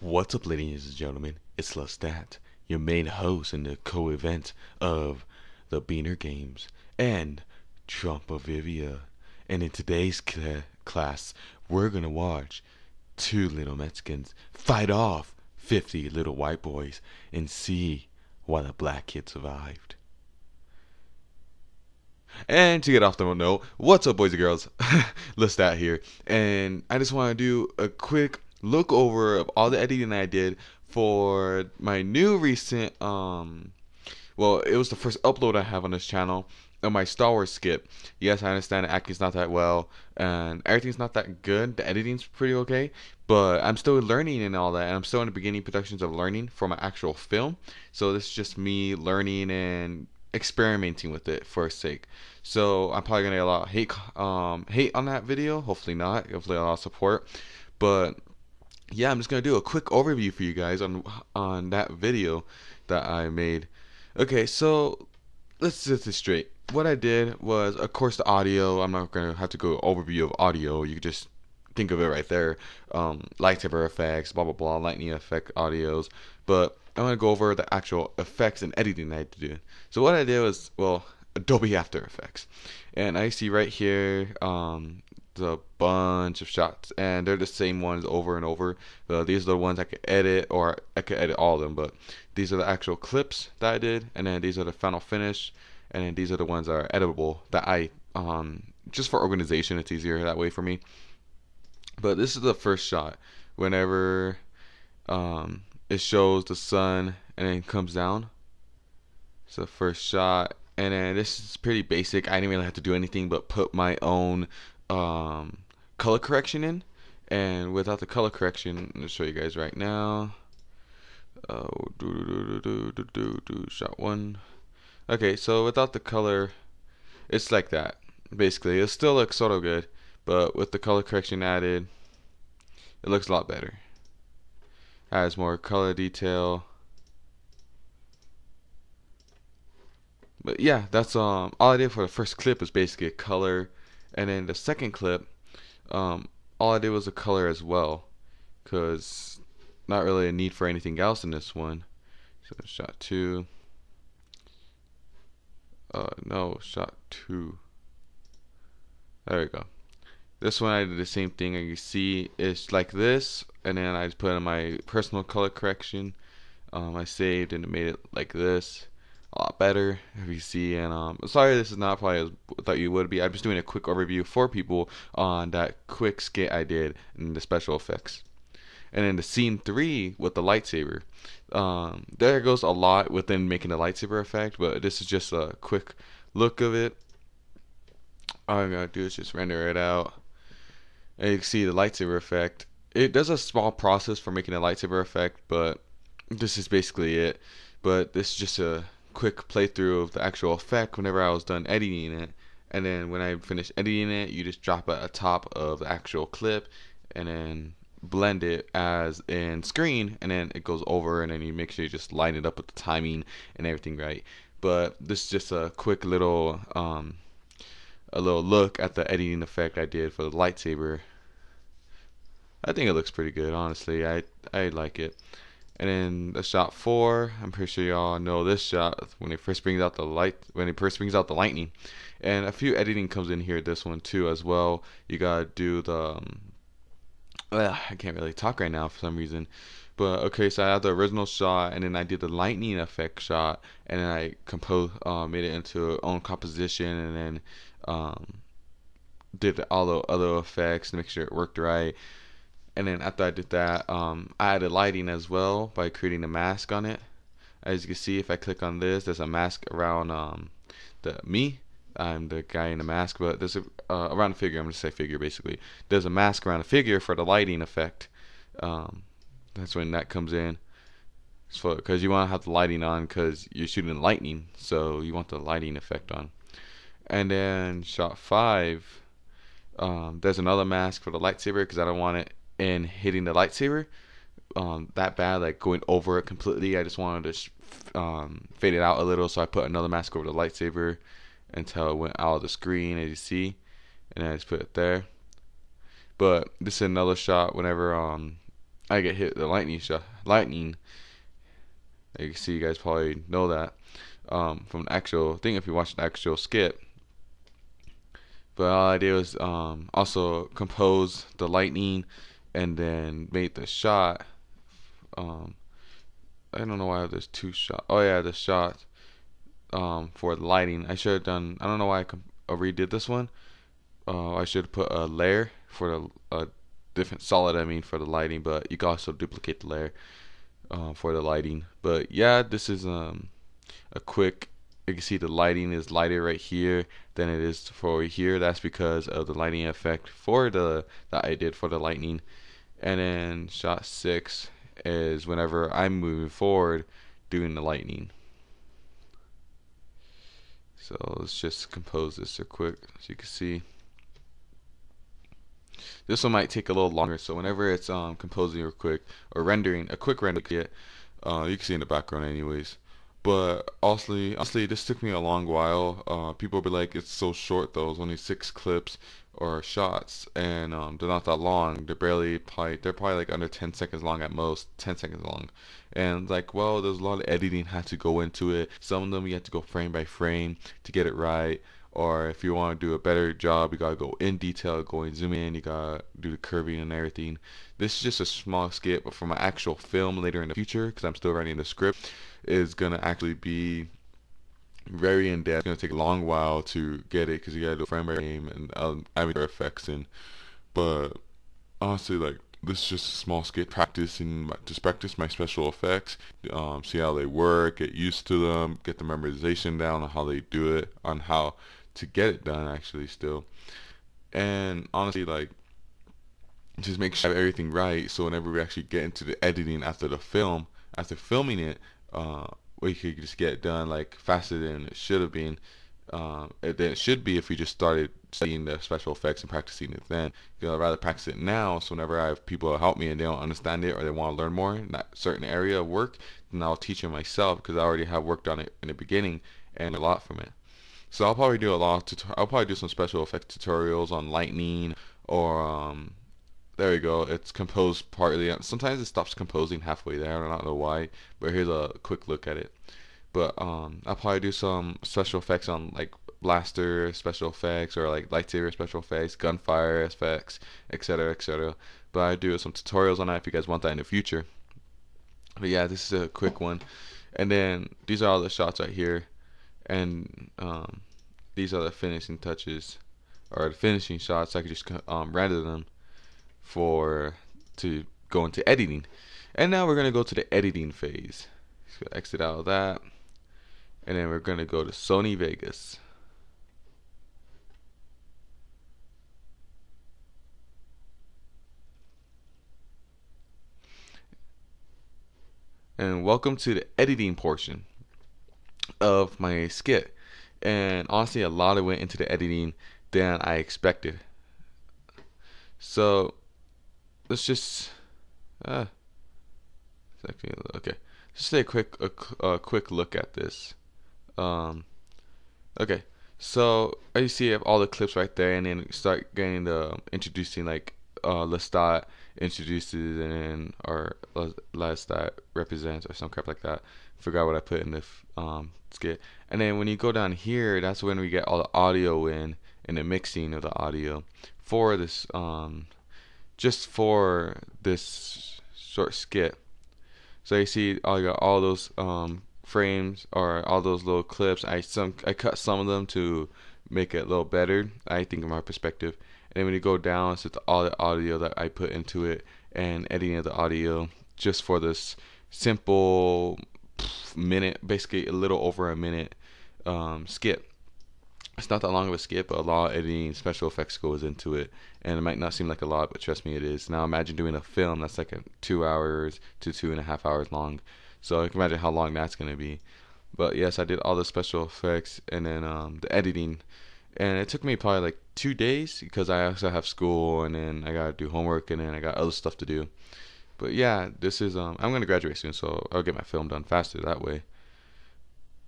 What's up, ladies and gentlemen? It's Lestat, your main host and the co-event of the Beaner Games and Trump of Vivia. And in today's cl- class, we're gonna watch two little Mexicans fight off 50 little white boys and see why the black kid survived. And to get off the note, what's up, boys and girls? Lestat here, and I just want to do a quick look over of all the editing I did for my new recent um well it was the first upload I have on this channel of my Star Wars skit. Yes, I understand the acting's not that well and everything's not that good. The editing's pretty okay, but I'm still learning and all that, and I'm still in the beginning productions of learning for my actual film. So this is just me learning and experimenting with it for a sake. So I'm probably gonna get a lot of hate um hate on that video. Hopefully not. Hopefully a lot of support. But yeah, I'm just gonna do a quick overview for you guys on on that video that I made. Okay, so let's set this straight. What I did was, of course, the audio. I'm not gonna have to go overview of audio. You just think of it right there. Um, lightsaber effects, blah blah blah, lightning effect audios. But I'm gonna go over the actual effects and editing I had to do. So what I did was, well, Adobe After Effects, and I see right here. Um, a bunch of shots and they're the same ones over and over. Uh, these are the ones I could edit or I could edit all of them but these are the actual clips that I did and then these are the final finish and then these are the ones that are editable that I um, just for organization it's easier that way for me. But this is the first shot. Whenever um, it shows the sun and then comes down it's the first shot. And then this is pretty basic. I didn't really have to do anything but put my own um, color correction in. And without the color correction I'm show you guys right now. Oh do do do do do do shot one. Okay so without the color it's like that basically. It still looks sort of good but with the color correction added it looks a lot better. Has more color detail. But yeah that's um all I did for the first clip was basically a color and then the second clip, um, all I did was a color as well, cause not really a need for anything else in this one. So shot two. Uh, no, shot two. There we go. This one I did the same thing. And you see, it's like this, and then I just put in my personal color correction. Um, I saved and it made it like this a lot better. If you see and um sorry this is not probably as thought you would be. I'm just doing a quick overview for people on that quick skit I did and the special effects. And then the scene three with the lightsaber um there goes a lot within making the lightsaber effect but this is just a quick look of it. All I'm gonna do is just render it out. And you can see the lightsaber effect. It does a small process for making a lightsaber effect but this is basically it. But this is just a quick playthrough of the actual effect whenever I was done editing it. And then when I finish editing it, you just drop it atop of the actual clip and then blend it as in screen and then it goes over and then you make sure you just line it up with the timing and everything right. But this is just a quick little um, a little look at the editing effect I did for the lightsaber. I think it looks pretty good, honestly. I I like it. And then the shot four, I'm pretty sure y'all know this shot when he first brings out the light, when he first brings out the lightning. And a few editing comes in here, this one too as well. You gotta do the, um, uh, I can't really talk right now for some reason. But okay, so I have the original shot, and then I did the lightning effect shot, and then I composed, uh, made it into own composition, and then um, did all the other effects to make sure it worked right and then after I did that, um, I added lighting as well by creating a mask on it. As you can see, if I click on this, there's a mask around um, the me. I'm the guy in the mask, but there's a uh, around the figure. I'm gonna say figure basically. There's a mask around the figure for the lighting effect. Um, that's when that comes in. So, because you want to have the lighting on, because you're shooting lightning, so you want the lighting effect on. And then shot five, um, there's another mask for the lightsaber because I don't want it and hitting the lightsaber um, that bad, like going over it completely. I just wanted to um, fade it out a little, so I put another mask over the lightsaber until it went out of the screen, as you see, and I just put it there. But this is another shot whenever um, I get hit the lightning shot, lightning. You can see, you guys probably know that um, from the actual thing if you watch the actual skit. But all I did was um, also compose the lightning and then made the shot. Um, I don't know why there's two shots. Oh yeah, the shot um, for the lighting. I should have done. I don't know why I uh, redid this one. Uh, I should put a layer for the a different solid. I mean for the lighting, but you can also duplicate the layer uh, for the lighting. But yeah, this is um, a quick you can see the lighting is lighter right here than it is for here. That's because of the lighting effect for the that I did for the lightning. And then shot six is whenever I'm moving forward doing the lightning. So let's just compose this real quick so you can see. This one might take a little longer so whenever it's um, composing real quick or rendering a quick render uh, you can see in the background anyways but honestly, honestly, this took me a long while. Uh, people be like, it's so short though. It's only six clips or shots, and um, they're not that long. They're barely probably they're probably like under 10 seconds long at most, 10 seconds long. And like, well, there's a lot of editing had to go into it. Some of them you have to go frame by frame to get it right. Or if you want to do a better job, you gotta go in detail, go and zoom in. You gotta do the curving and everything. This is just a small skit, but for my actual film later in the future, because I'm still writing the script is gonna actually be very in depth. It's gonna take a long while to get it because you gotta do frame by frame and um, adding effects in. But honestly, like this is just a small skit practicing, just practice my special effects, um, see how they work, get used to them, get the memorization down on how they do it, on how to get it done actually still. And honestly, like just make sure I have everything right so whenever we actually get into the editing after the film, after filming it, uh, we could just get done like faster than it should have been. Um, than it should be if we just started studying the special effects and practicing it then. You know, I'd rather practice it now. So whenever I have people help me and they don't understand it or they want to learn more in that certain area of work, then I'll teach it myself because I already have worked on it in the beginning and a lot from it. So I'll probably do a lot. Of I'll probably do some special effects tutorials on lightning or um, there we go. It's composed partly. Sometimes it stops composing halfway there. I don't know why, but here's a quick look at it. But um, I'll probably do some special effects on like blaster special effects or like lightsaber special effects, gunfire effects, etc., etc. But I do some tutorials on that if you guys want that in the future. But yeah, this is a quick one. And then these are all the shots right here, and um, these are the finishing touches or the finishing shots. I could just um, render them for to go into editing. And now we're going to go to the editing phase. So exit out of that. And then we're going to go to Sony Vegas. And welcome to the editing portion of my skit. And honestly, a lot of went into the editing than I expected. So let's just uh, okay. Just take a quick a, a quick look at this. Um, okay so you see I have all the clips right there and then start getting the introducing like uh, Lestat introduces and then or Lestat represents or some crap like that. Forgot what I put in the um, skit. And then when you go down here that's when we get all the audio in and the mixing of the audio for this um, just for this short skit. So you see, I got all those um, frames or all those little clips. I some I cut some of them to make it a little better. I think, in my perspective. And then when you go down, it's all the audio that I put into it and editing of the audio just for this simple minute, basically a little over a minute um, skit it's not that long of a skip, a lot of editing special effects goes into it. And it might not seem like a lot, but trust me, it is. Now imagine doing a film that's like a two hours to two and a half hours long. So you can imagine how long that's going to be. But yes, I did all the special effects and then um, the editing. And it took me probably like two days because I also have school and then I got to do homework and then I got other stuff to do. But yeah, this is, um, I'm going to graduate soon, so I'll get my film done faster that way.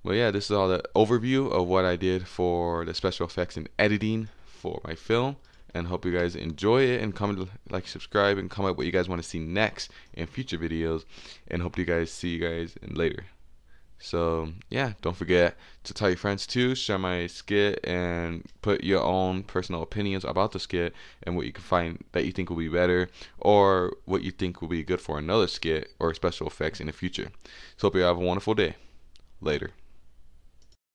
But yeah, this is all the overview of what I did for the special effects and editing for my film. and hope you guys enjoy it and comment like subscribe and comment what you guys want to see next in future videos. And hope you guys see you guys in later. So yeah don't forget to tell your friends too share my skit and put your own personal opinions about the skit and what you can find that you think will be better or what you think will be good for another skit or special effects in the future. So hope you have a wonderful day. Later